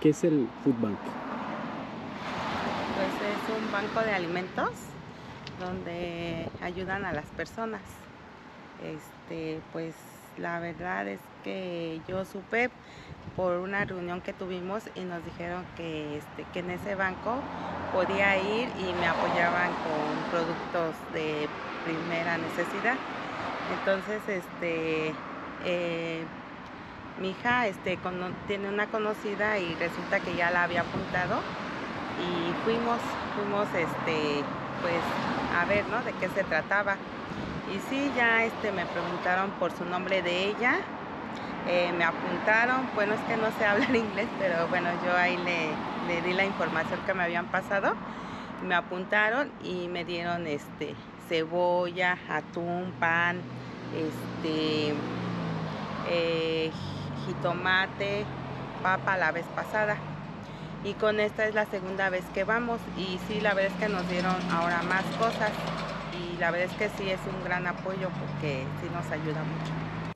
¿Qué es el Food Bank? Pues es un banco de alimentos donde ayudan a las personas. Este, pues la verdad es que yo supe por una reunión que tuvimos y nos dijeron que, este, que en ese banco podía ir y me apoyaban con productos de primera necesidad. Entonces, este, eh, mi hija este, tiene una conocida y resulta que ya la había apuntado y fuimos, fuimos este, pues a ver, ¿no? De qué se trataba. Y sí, ya este, me preguntaron por su nombre de ella, eh, me apuntaron, bueno, es que no sé hablar inglés, pero bueno, yo ahí le, le di la información que me habían pasado, me apuntaron y me dieron este, cebolla, atún, pan, este, eh, jitomate, papa la vez pasada. Y con esta es la segunda vez que vamos y sí, la verdad es que nos dieron ahora más cosas y la verdad es que sí es un gran apoyo porque sí nos ayuda mucho.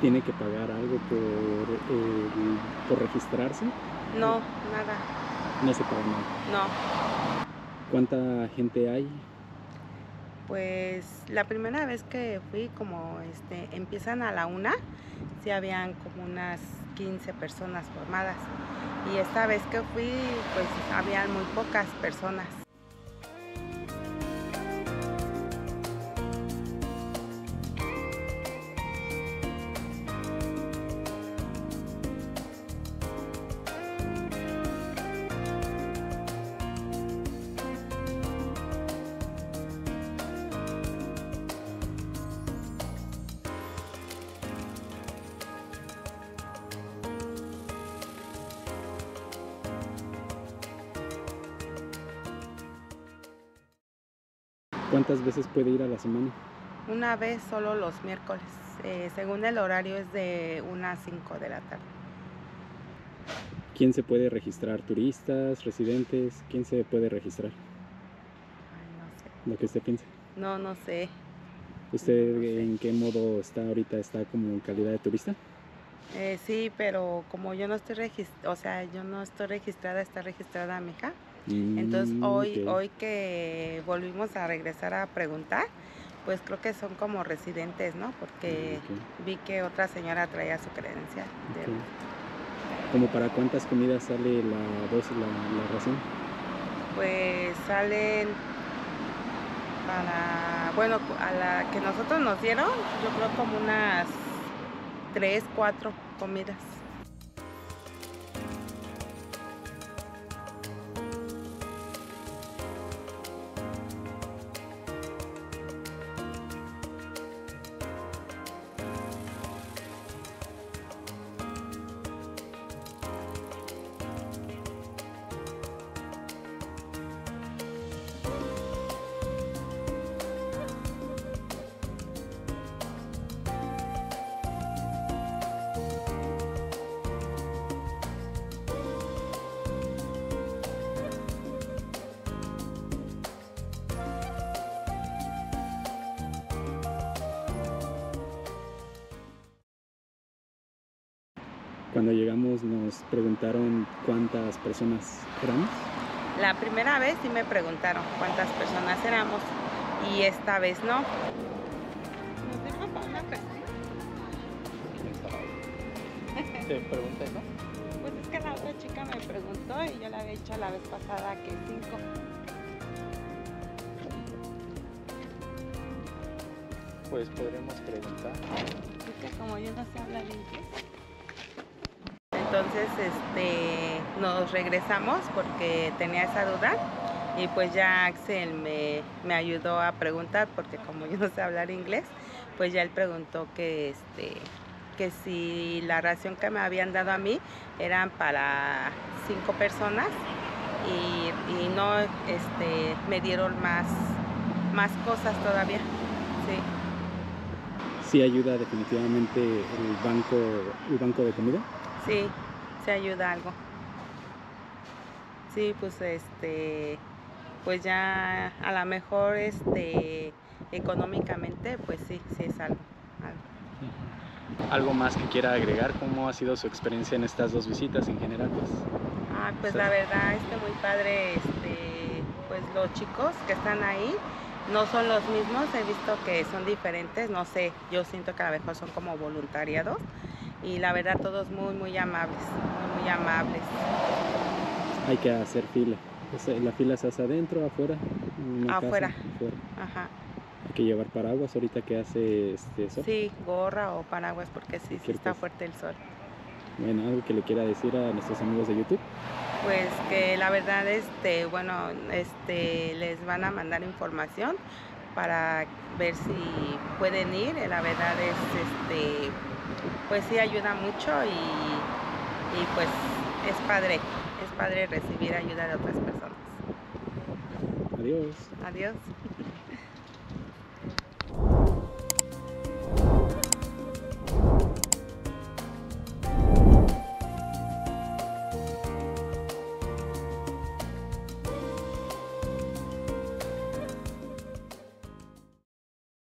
¿Tiene que pagar algo por, eh, por registrarse? No, nada. No se paga nada. No. ¿Cuánta gente hay? Pues la primera vez que fui, como este, empiezan a la una, sí habían como unas 15 personas formadas. Y esta vez que fui, pues habían muy pocas personas. ¿Cuántas veces puede ir a la semana? Una vez solo los miércoles. Eh, según el horario es de unas 5 de la tarde. ¿Quién se puede registrar? ¿Turistas, residentes? ¿Quién se puede registrar? Ay, no sé. Lo que usted piense. No, no sé. ¿Usted No sé. en qué modo está ahorita? ¿Está como en calidad de turista? Eh, sí, pero como yo no estoy registrada, o sea, yo no estoy registrada, está registrada mi hija. Entonces Mm, hoy, hoy que volvimos a regresar a preguntar, pues creo que son como residentes, ¿no? Porque Ok, vi que otra señora traía su credencial. de- ok. ¿Como para cuántas comidas sale la dos la, la ración? Pues salen para, bueno, a la que nosotros nos dieron, yo creo como unas tres, cuatro comidas. Cuando llegamos nos preguntaron cuántas personas éramos. La primera vez sí me preguntaron cuántas personas éramos y esta vez no. ¿Nos dejan para una persona? Te pregunté, ¿no? Pues es que la otra chica me preguntó y yo le había dicho la vez pasada que cinco. Pues podremos preguntar. Es que como yo no sé hablar inglés. Entonces, este, nos regresamos porque tenía esa duda Y pues ya Axel me, me ayudó a preguntar, porque como yo no sé hablar inglés, pues ya él preguntó que, este, que si la ración que me habían dado a mí eran para cinco personas y, no este, me dieron más, más cosas todavía. Sí. Sí ayuda definitivamente el banco, el banco de comida. Sí, se ayuda algo. Sí, pues este, pues ya a lo mejor este, económicamente, pues sí, sí es algo. algo. ¿Algo más que quiera agregar? ¿Cómo ha sido su experiencia en estas dos visitas en general? Pues, Ah, pues la verdad, este muy padre, este, pues los chicos que están ahí no son los mismos, he visto que son diferentes, no sé, yo siento que a lo mejor son como voluntariados y la verdad todos muy, muy amables, muy, muy amables. hay que hacer fila. ¿La fila se hace adentro, afuera? casa? Afuera. Ajá. Hay que llevar paraguas ahorita que hace este sol. Sí, gorra o paraguas porque sí, sí está fuerte el sol. Bueno, algo que le quiera decir a nuestros amigos de YouTube. Pues que la verdad, este, bueno, este, les van a mandar información para ver si pueden ir. La verdad es, este, pues sí ayuda mucho y, y pues es padre, es padre recibir ayuda de otras personas. Adiós. Adiós.